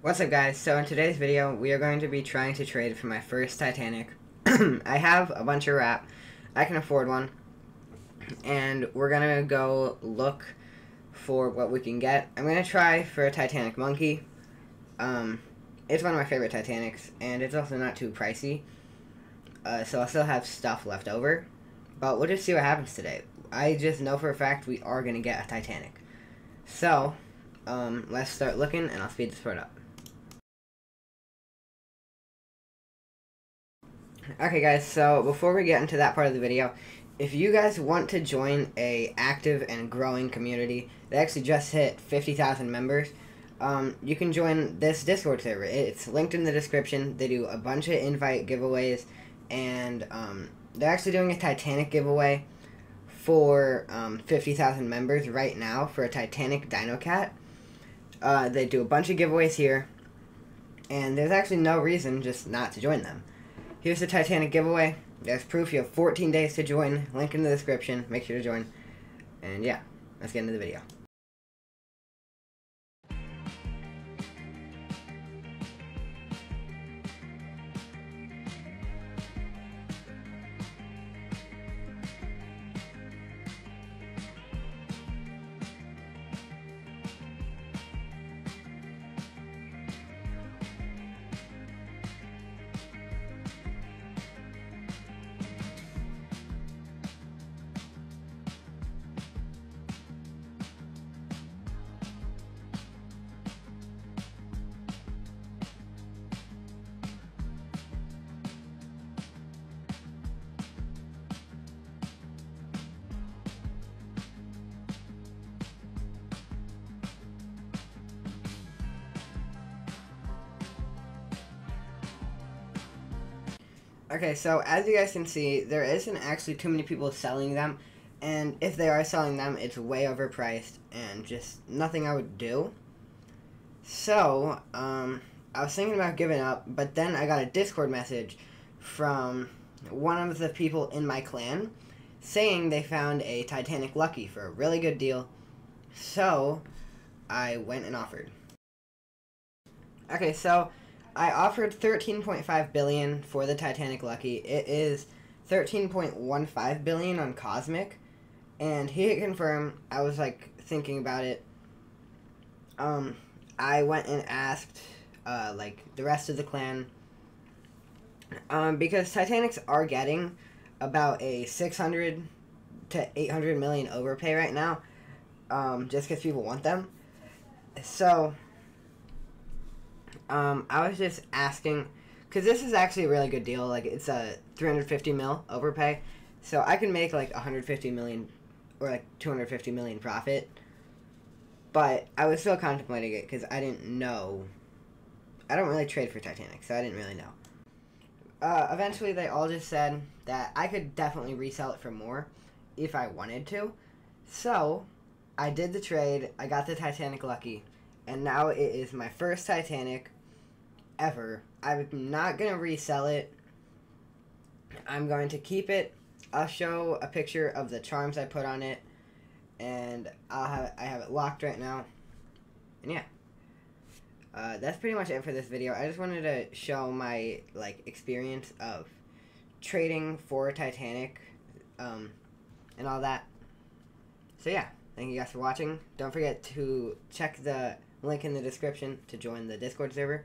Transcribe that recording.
What's up guys? So in today's video, we are going to be trying to trade for my first Titanic. I have a bunch of RAP. I can afford one. And we're to go look for what we can get. I'm to try for a Titanic Monkey. Um, it's one of my favorite Titanics, and it's also not too pricey. Uh, so I'll still have stuff left over. But we'll just see what happens today. I just know for a fact we are to get a Titanic. So, um, let's start looking, and I'll speed this part up. Okay guys, so before we get into that part of the video, if you guys want to join a active and growing community, they actually just hit 50,000 members, um, you can join this Discord server. It's linked in the description. They do a bunch of invite giveaways, and um, they're actually doing a Titanic giveaway for um, 50,000 members right now for a Titanic Dino Cat. Uh, they do a bunch of giveaways here, and there's actually no reason just not to join them. Here's the Titanic giveaway. There's proof. You have 14 days to join. Link in the description. Make sure to join. And yeah, let's get into the video. Okay, so as you guys can see, there isn't actually too many people selling them, and if they are selling them, it's way overpriced and just nothing I would do. So, um, I was thinking about giving up, but then I got a Discord message from one of the people in my clan saying they found a Titanic Lucky for a really good deal. So, I went and offered. Okay, so I offered 13.5 billion for the Titanic Lucky. It is 13.15 billion on Cosmic, and he hit confirm. I was like thinking about it. Um, I went and asked uh, like the rest of the clan. Um, because Titanics are getting about a 600 to 800 million overpay right now. Um, just because people want them. So um, I was just asking, because this is actually a really good deal. Like, it's a 350 mil overpay. So I can make like 150 million or like 250 million profit. But I was still contemplating it because I didn't know. I don't really trade for Titanic, so I didn't really know. Uh, eventually, they all just said that I could definitely resell it for more if I wanted to. So, I did the trade. I got the Titanic Lucky. And now it is my first Titanic ever. I'm not going to resell it. I'm going to keep it. I'll show a picture of the charms I put on it. And I'll have I have it locked right now. And yeah. Uh, that's pretty much it for this video. I just wanted to show my like experience of trading for Titanic um, and all that. So yeah, thank you guys for watching. Don't forget to check the link in the description to join the Discord server.